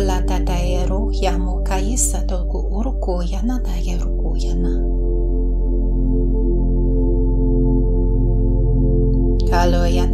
la ta daero ya mo kaisa dogu urku ya na daeruku ya na. Kalo ya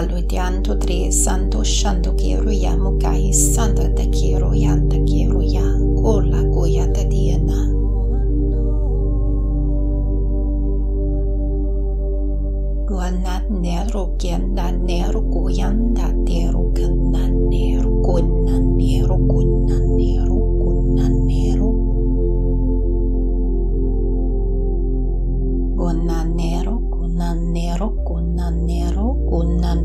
Kallu Dianto Tri Santo Shanto Kiruya Mukai santo Te Kiruya Te Kiruya Kola Kuya Te Diana Guanat Nero Kianda Nero Kuyanda Tero Kanda Nero Kunna Nero Kunna Nero Kunna Nero Kunna Nero Kunna Nero Kunna Nero Kunna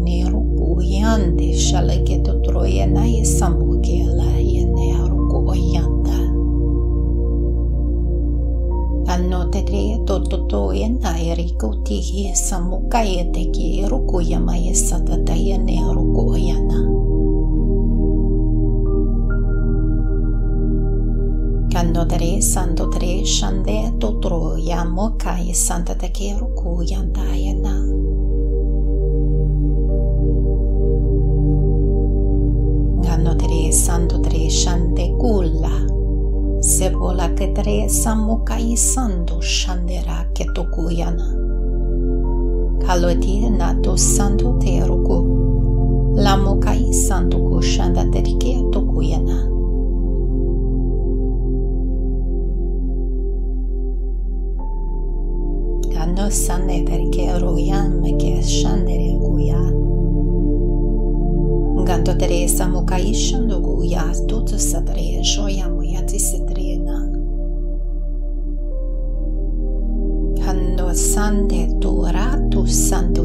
kuna nero kuyande shalake to troyena isamukela yenero koyanda. Anno te tre to to to ena eriko tihi samukai te ki ruku yama yesa tata yene ruku yana. Kando tre santo tre shande to tro yamo kai santa te ki ruku yanda yana. Kando Shantekulla. Sevola ketre sammukai sandu shandera ketukuyana. Kaloti La sandu teruku. Lamukai sanduku shandaterike tukuyana. Gano sanne perché me che shandere guyat. Santa Teresa Mukaisha ndugu ya tu sabriejo ya muyati setrina. Hando sande tu ratu santo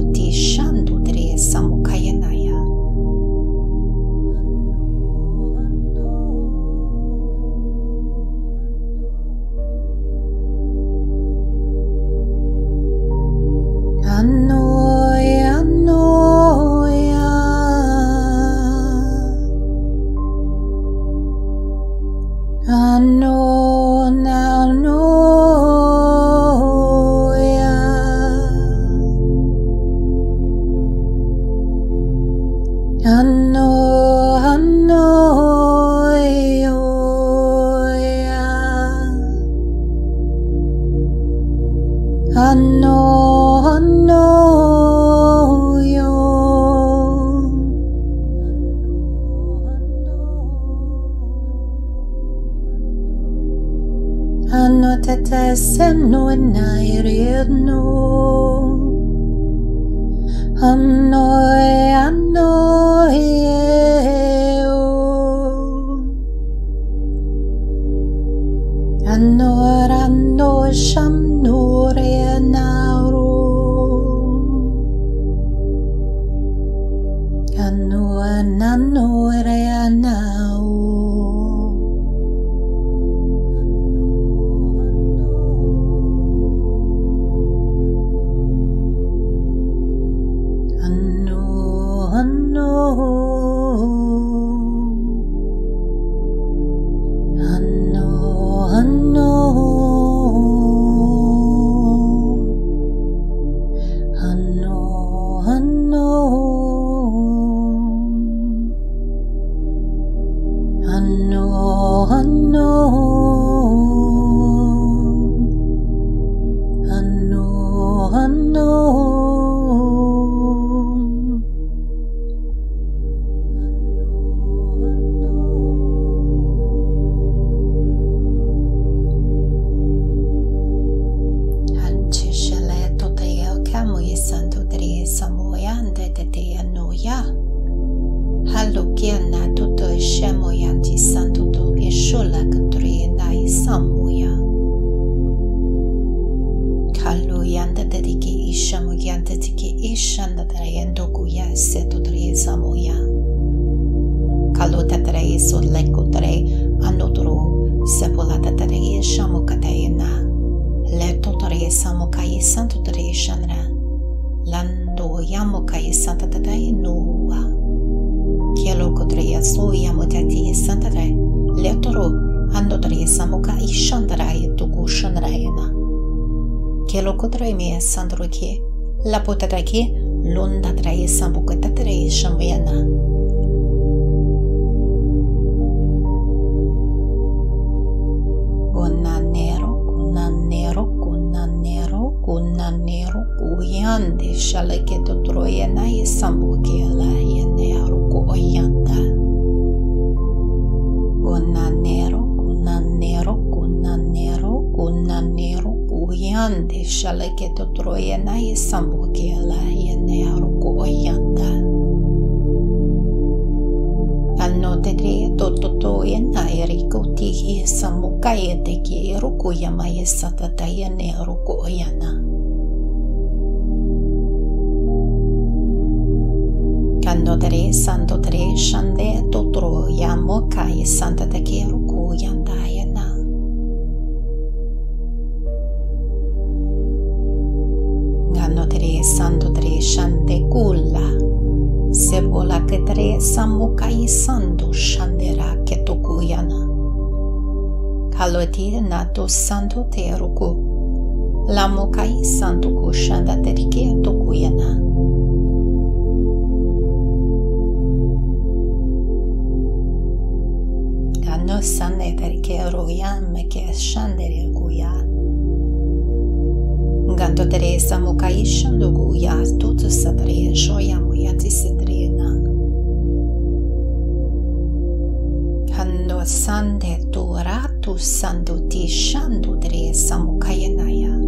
Nöjnäret nog Amnoj, amnoj, Anor, anor, shamnor, enaro Anor, anor samoyan de de te anoya. Halokiana tuto e shemoyan ti santuto e shola katre na isamoya. Kaloyan de de ke ishamoyan de te ke ishan de trayendo kuya se tu tre samoya. Kalota tre so leko tre anotro sepolata tre ishamokatena. E Leto tre samokaya e santu tre shanra. Lan toiamo kai santa tatai nuua. Kielo kotreia soiamo tati santa tatai letoro ando tre samuka i shandarai tugu shandraina. Kielo kotrei me sandro ki la potata ki lunda tre samuka tatrei shamena. Con nero, con nero, con nero, con nero. Yande shalake to troya na ye sambuke la ye ne aruko oyanda. Gunanero, gunanero, gunanero, gunanero, uyande shalake to troya na ye sambuke la ye ne aruko oyanda. Anno te tre to to to ye na ye riko tihi samuka ye ki ruko yama ye satata ye ne aruko oyana. Randotere sandotere shande totro yamo kai santatake ruku yandaya na. Gandotere sandotere shande kulla. Sebola ketre samukai sandu shandera ketoku yana. Kaloti nato sandote ruku. Lamukai sanduku shandaterike toku yana. rojan me ke shandere guja. Ganto Teresa mu ka ishan lugu ya tutu sadre shoya mu yati sadrena. Hanno sande tu ratu sandu ti shandu dresa mu kayenaya.